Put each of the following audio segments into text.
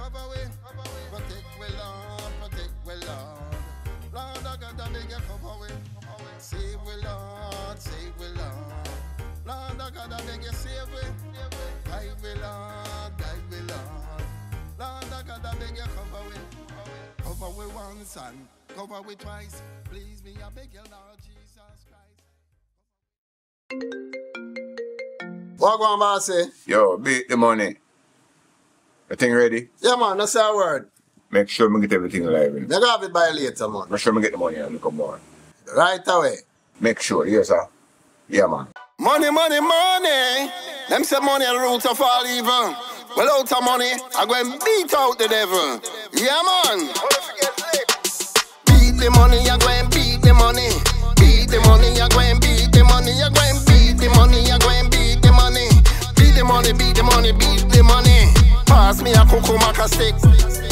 cover we, protect we, Lord, protect we, Lord. Lord, I got to make you cover we, save we, Lord, save we, Lord. Lord, I got to make you save we, guide we, Lord, guide we, Lord. Lord, I got to make you cover we, cover we once and cover we twice. Please me, I beg you, Lord Jesus Christ. What go on, bossy? Yo, beat the money. The thing ready? Yeah, man, that's our word. Make sure me get everything live in. They go have it by later, man. Make sure me get the money and come on. Right away. Make sure, yes sir. Yeah man. Money, money, money. Them say money the root of all evil. Well, out of money, I go and beat out the devil. Yeah, man. Beat the money, I go and beat the money. Beat the money, I go and beat the money. I go and beat the money, I go and beat the money. Beat the money, beat the money, beat the money. Pass me a cucumber stick.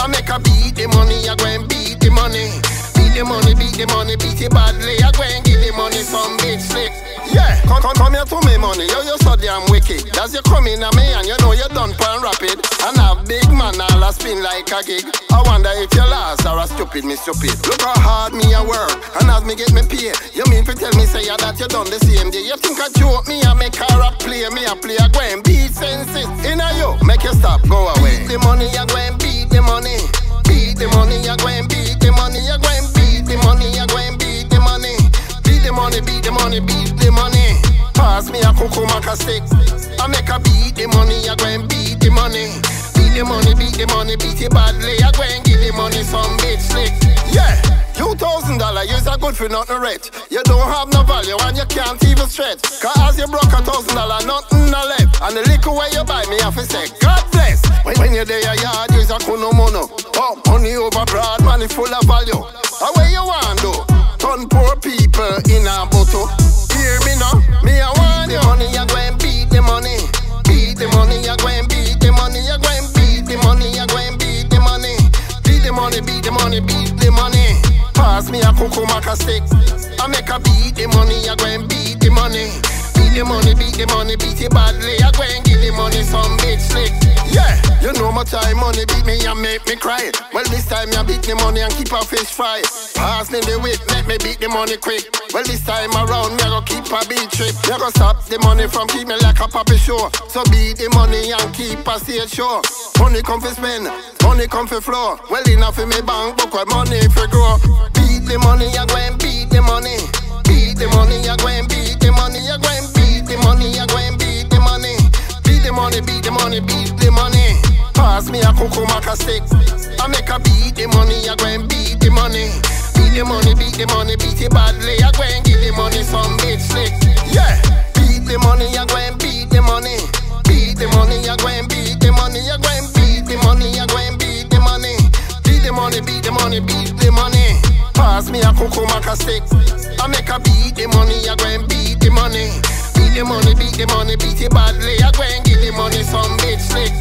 I make a beat the money, I go and beat the money. Beat the money, beat the money, beat it badly. I go and give the money some bitch slick. Yeah, come, come, come here to me money. Yo, you so damn wicked. As you come in at me and you know you done pan rapid. And have big man all a spin like a gig. I wonder if you lost or a stupid me stupid. Look how hard me a work. And as me get me pay. You mean to tell me say yeah, that you done the same day. You think I joke me and make her a play. Me a play a go and beat senses. The money, beat it badly. I go and give the money some bitch slick. Yeah, two thousand dollar, you're good for nothing rich. You don't have no value and you can't even stretch. Cause as you broke a thousand dollar, nothing no left. And the liquor where you buy me, I fi say, God bless. When, when you're there, your yard is a kuno mono. Oh, money over broad, money full of value. How where you want though? Turn poor people I make a beat the money, I go and beat the money. Beat the money, beat the money, beat it badly. I go and give the money some bitch slick. Yeah, you know my time money beat me and make me cry. Well, this time you beat the money and keep a fish fry. Pass me the whip, let me beat the money quick. Well, this time around, me I go keep a beat trip. Me I go stop the money from keep me like a puppy show. So beat the money and keep a stage show. Money come for spend, money come for flow. Well, enough in me bank book, where money for grow. Beat the money, I go and beat the money. Beat the money, I go and beat the money. I go and beat the money, I go and beat the money. Beat the money, beat the money, beat the money. Pass me a cucumber stick. I make a beat the money, I go and beat the money. Beat the money, beat the money, beat it badly. I go and give the money some bitch slick. Yeah, beat the money, I go and beat the money. Beat the money, I go and cucumber stick. I make a beat the money, I go and beat the money. Beat the money, beat the money, beat it badly. I go and give the money some bitch slick.